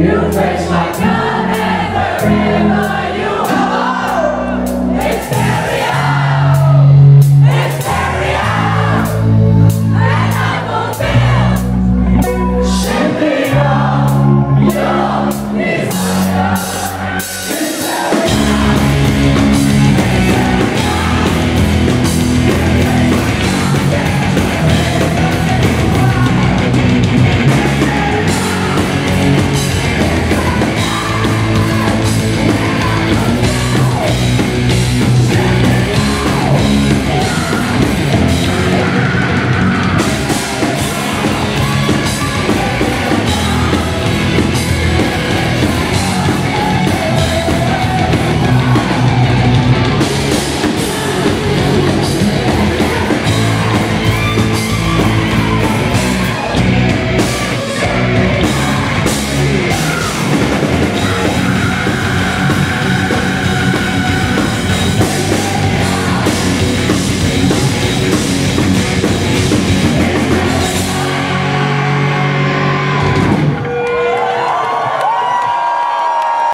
Yeah.